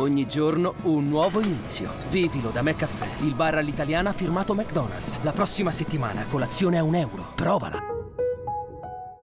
Ogni giorno un nuovo inizio. Vivilo da McCaffè, il bar all'italiana firmato McDonald's. La prossima settimana colazione a un euro. Provala.